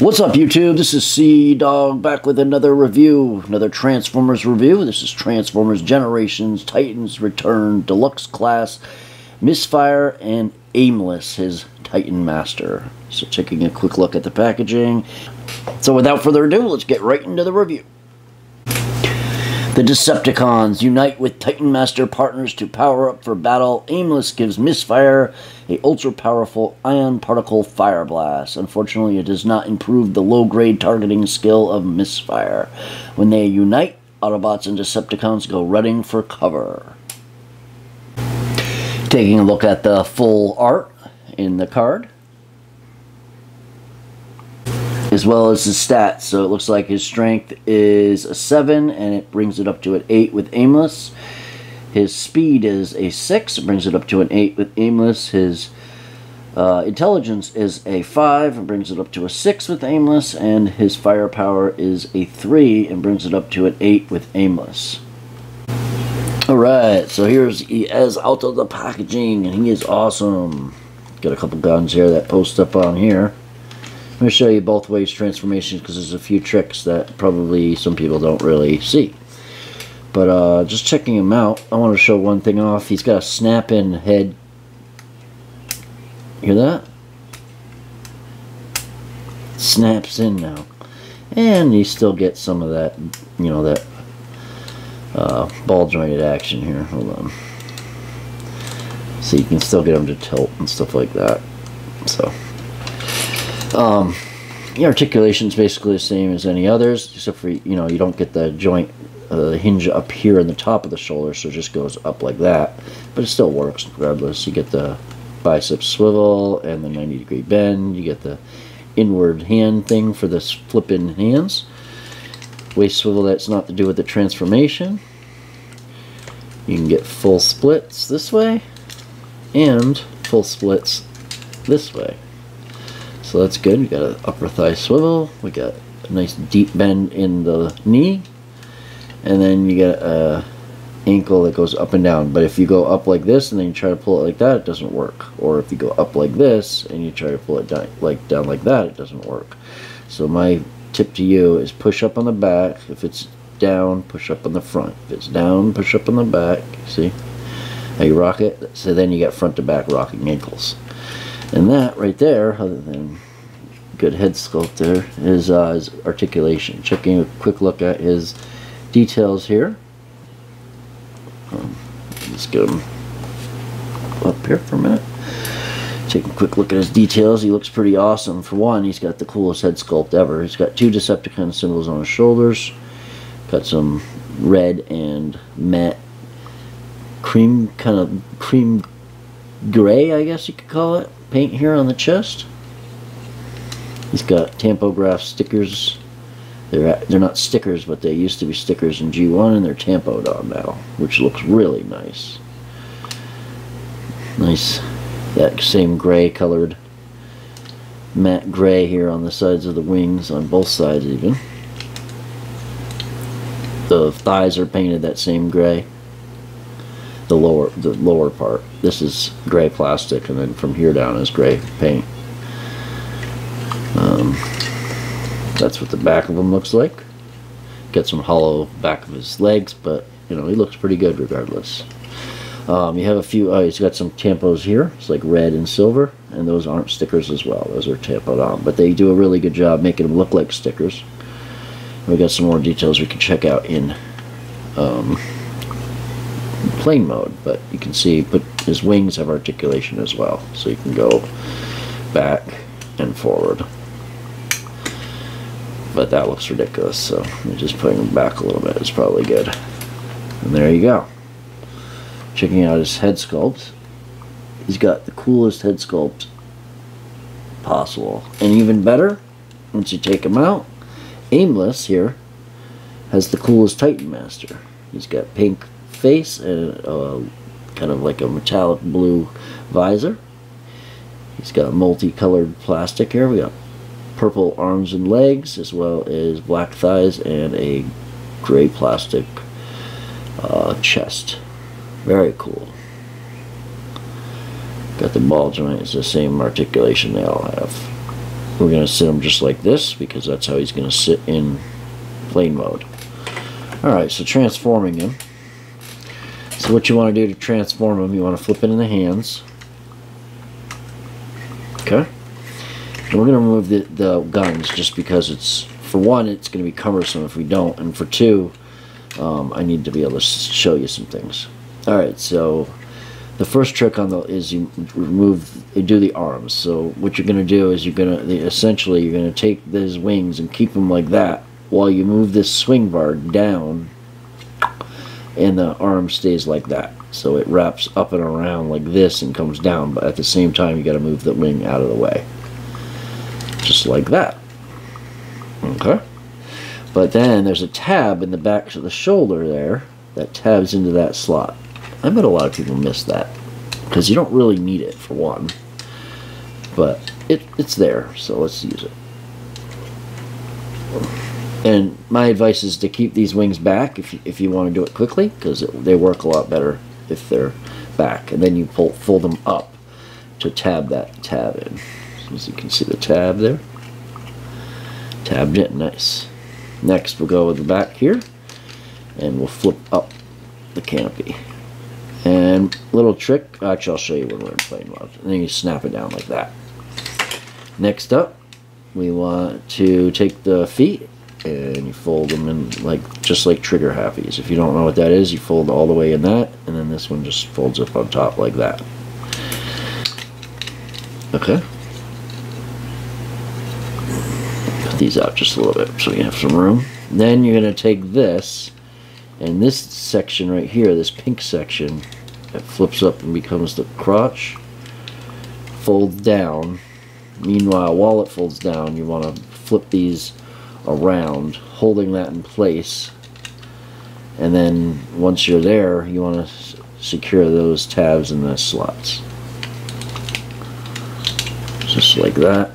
What's up YouTube? This is Cdog back with another review, another Transformers review. This is Transformers Generations, Titans Return, Deluxe Class, Misfire, and Aimless, his Titan Master. So taking a quick look at the packaging. So without further ado, let's get right into the review. The Decepticons unite with Titan Master partners to power up for battle. Aimless gives Misfire a ultra-powerful ion particle fire blast. Unfortunately, it does not improve the low-grade targeting skill of Misfire. When they unite, Autobots and Decepticons go running for cover. Taking a look at the full art in the card as well as his stats. So it looks like his strength is a 7 and it brings it up to an 8 with Aimless. His speed is a 6, it brings it up to an 8 with Aimless. His uh, intelligence is a 5 and brings it up to a 6 with Aimless. And his firepower is a 3 and brings it up to an 8 with Aimless. Alright, so here's he as out of the packaging and he is awesome. Got a couple guns here that post up on here. I'm going to show you both ways transformations because there's a few tricks that probably some people don't really see. But uh, just checking him out, I want to show one thing off. He's got a snap-in head. Hear that? Snaps in now. And you still get some of that, you know, that uh, ball jointed action here. Hold on. So you can still get them to tilt and stuff like that. So. Um, the articulation is basically the same as any others, except for, you know, you don't get the joint, uh, hinge up here in the top of the shoulder, so it just goes up like that. But it still works regardless. You get the bicep swivel and the 90 degree bend. You get the inward hand thing for the flipping hands. Waist swivel, that's not to do with the transformation. You can get full splits this way and full splits this way. So that's good. We got an upper thigh swivel. We got a nice deep bend in the knee. And then you get a ankle that goes up and down. But if you go up like this and then you try to pull it like that, it doesn't work. Or if you go up like this and you try to pull it down like down like that, it doesn't work. So my tip to you is push up on the back. If it's down, push up on the front. If it's down, push up on the back. See? Now you rock it? So then you got front to back rocking ankles. And that right there, other than good head sculpt there, is uh, his articulation. Checking a quick look at his details here. Um, let's get him up here for a minute. Take a quick look at his details. He looks pretty awesome. For one, he's got the coolest head sculpt ever. He's got two Decepticon symbols on his shoulders. Got some red and matte cream, kind of cream gray, I guess you could call it paint here on the chest. He's got tampograph stickers. They're they're not stickers, but they used to be stickers in G1, and they're tampoed on now, which looks really nice. Nice, that same gray colored matte gray here on the sides of the wings, on both sides even. The thighs are painted that same gray the lower the lower part. This is gray plastic, and then from here down is gray paint. Um, that's what the back of him looks like. Get some hollow back of his legs, but you know he looks pretty good regardless. Um, you have a few. Oh, he's got some tampos here. It's like red and silver, and those aren't stickers as well. Those are tampoed on, but they do a really good job making them look like stickers. We got some more details we can check out in. Um, plane mode, but you can see but his wings have articulation as well, so you can go back and forward. But that looks ridiculous, so just putting him back a little bit is probably good. And there you go. Checking out his head sculpt. He's got the coolest head sculpt possible. And even better, once you take him out, Aimless here has the coolest Titan Master. He's got pink face and uh, kind of like a metallic blue visor. He's got multicolored plastic here. We got purple arms and legs as well as black thighs and a gray plastic uh, chest. Very cool. Got the ball joint. It's the same articulation they all have. we're going to sit him just like this because that's how he's going to sit in plane mode. Alright, so transforming him. So what you want to do to transform them, you want to flip it in the hands. Okay. And we're going to remove the, the guns just because it's, for one, it's going to be cumbersome if we don't, and for two, um, I need to be able to show you some things. Alright, so the first trick on the is you remove you do the arms so what you're going to do is you're going to essentially you're going to take these wings and keep them like that while you move this swing bar down and the arm stays like that. So it wraps up and around like this and comes down but at the same time you got to move the wing out of the way. Just like that. Okay? But then there's a tab in the back of the shoulder there that tabs into that slot. I bet a lot of people miss that because you don't really need it for one, but it, it's there, so let's use it. And my advice is to keep these wings back if you, if you want to do it quickly because they work a lot better if they're back. And then you pull fold them up to tab that tab in. As you can see the tab there. Tabbed it, nice. Next we'll go with the back here and we'll flip up the canopy. And little trick, actually I'll show you when we're in plane mode. And then you snap it down like that. Next up, we want to take the feet and you fold them in like just like trigger happies. If you don't know what that is, you fold all the way in that, and then this one just folds up on top like that. Okay. Put these out just a little bit so you have some room. Then you're going to take this, and this section right here, this pink section, that flips up and becomes the crotch folds down meanwhile while it folds down you want to flip these around holding that in place and then once you're there you want to secure those tabs in the slots just like that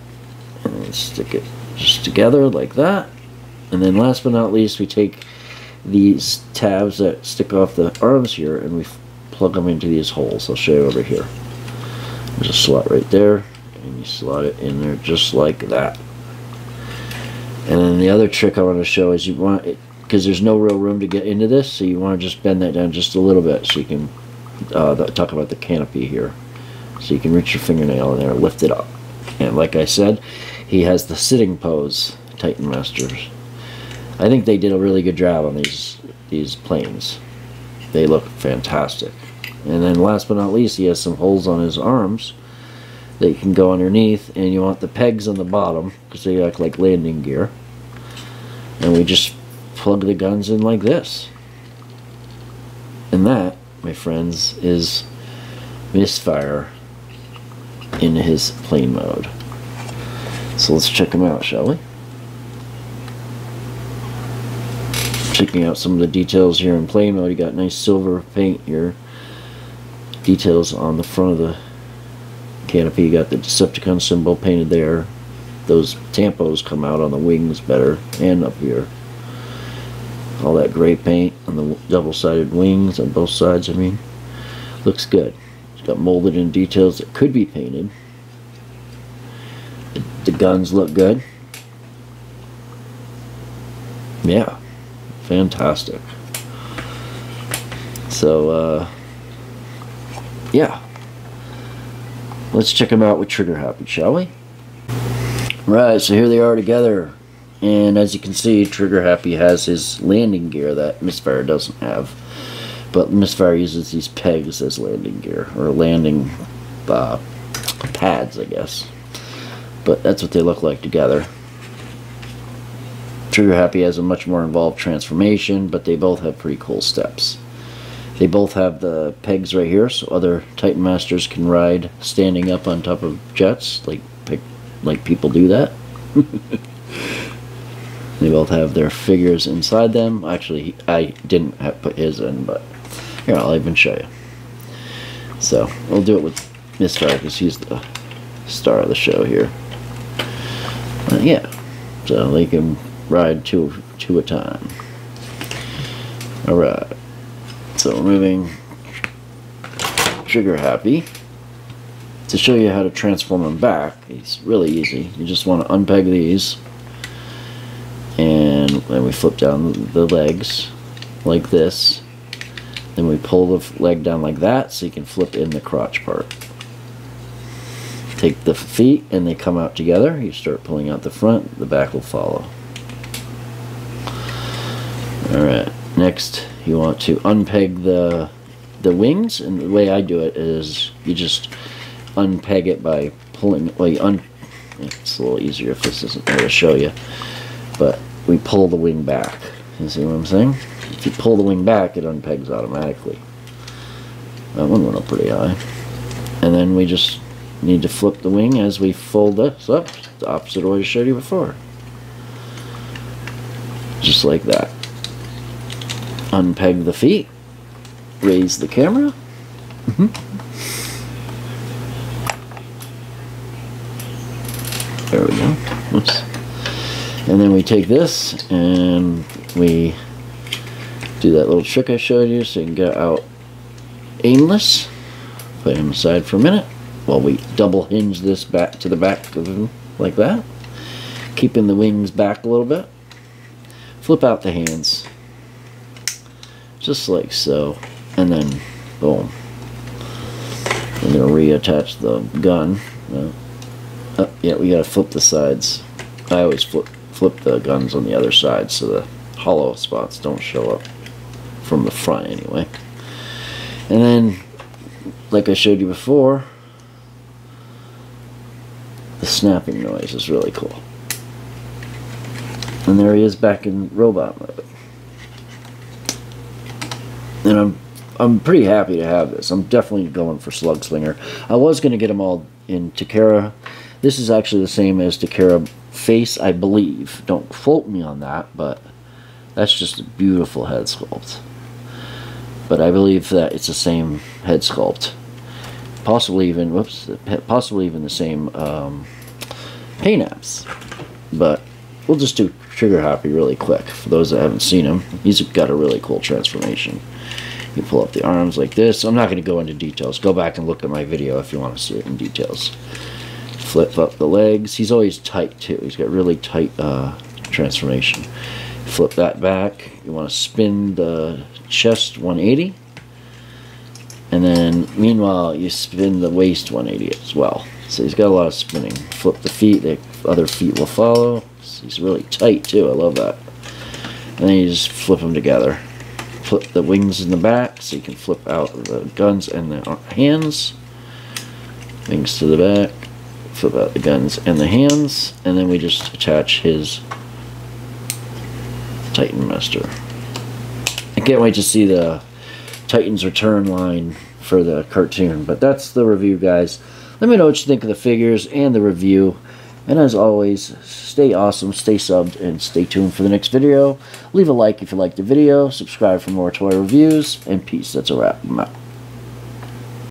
and stick it just together like that and then last but not least we take these tabs that stick off the arms here and we plug them into these holes. I'll show you over here. There's a slot right there, and you slot it in there just like that. And then the other trick I want to show is you want it, because there's no real room to get into this, so you want to just bend that down just a little bit so you can uh, talk about the canopy here. So you can reach your fingernail in there, lift it up. And like I said, he has the sitting pose, Titan Masters. I think they did a really good job on these these planes. They look fantastic. And then last but not least, he has some holes on his arms that you can go underneath, and you want the pegs on the bottom because they act like landing gear. And we just plug the guns in like this. And that, my friends, is Misfire in his plane mode. So let's check him out, shall we? checking out some of the details here in plane mode. You got nice silver paint here. Details on the front of the canopy. You got the Decepticon symbol painted there. Those tampos come out on the wings better and up here. All that gray paint on the double-sided wings on both sides, I mean. Looks good. It's got molded in details that could be painted. The, the guns look good. Yeah fantastic. So, uh, yeah. Let's check them out with Trigger Happy, shall we? Right, so here they are together. And as you can see, Trigger Happy has his landing gear that Misfire doesn't have. But Misfire uses these pegs as landing gear, or landing uh, pads, I guess. But that's what they look like together. Trigger Happy has a much more involved transformation, but they both have pretty cool steps. They both have the pegs right here, so other Titan Masters can ride standing up on top of jets, like like people do that. they both have their figures inside them. Actually, I didn't have put his in, but here, I'll even show you. So, we'll do it with Misfire, because he's the star of the show here. Uh, yeah, so they can ride two, two a time. Alright. So we're moving trigger happy to show you how to transform them back, it's really easy. You just want to unpeg these, and then we flip down the legs like this. Then we pull the leg down like that so you can flip in the crotch part. Take the feet and they come out together. You start pulling out the front, the back will follow. Alright, next you want to unpeg the the wings and the way I do it is you just unpeg it by pulling well you un it's a little easier if this isn't there to show you but we pull the wing back. You see what I'm saying? If you pull the wing back it unpegs automatically. That one went up pretty high. And then we just need to flip the wing as we fold this up. The opposite way I showed you before. Just like that unpeg the feet raise the camera mm -hmm. There we go. Oops. And then we take this and we do that little trick I showed you so you can get out aimless. Put him aside for a minute while we double hinge this back to the back of him like that. Keeping the wings back a little bit. Flip out the hands. Just like so. And then, boom. I'm going to reattach the gun. Uh, yeah, we gotta flip the sides. I always flip flip the guns on the other side so the hollow spots don't show up from the front anyway. And then, like I showed you before, the snapping noise is really cool. And there he is back in robot mode. And I'm I'm pretty happy to have this. I'm definitely going for Slugslinger. I was going to get them all in Takara this is actually the same as Takara face, I believe. Don't quote me on that, but that's just a beautiful head sculpt. But I believe that it's the same head sculpt. Possibly even, whoops, possibly even the same um, paint apps. But we'll just do Trigger Happy really quick. For those that haven't seen him, he's got a really cool transformation. You pull up the arms like this. I'm not going to go into details. Go back and look at my video if you want to see it in details flip up the legs. He's always tight too. He's got really tight uh, transformation. Flip that back. You want to spin the chest 180. And then, meanwhile, you spin the waist 180 as well. So he's got a lot of spinning. Flip the feet, the other feet will follow. He's really tight too, I love that. And then you just flip them together. Flip the wings in the back so you can flip out the guns and the hands. Wings to the back flip out the guns and the hands, and then we just attach his Titan Master. I can't wait to see the Titans return line for the cartoon, but that's the review, guys. Let me know what you think of the figures and the review. And as always, stay awesome, stay subbed, and stay tuned for the next video. Leave a like if you liked the video, subscribe for more toy reviews, and peace. That's a wrap.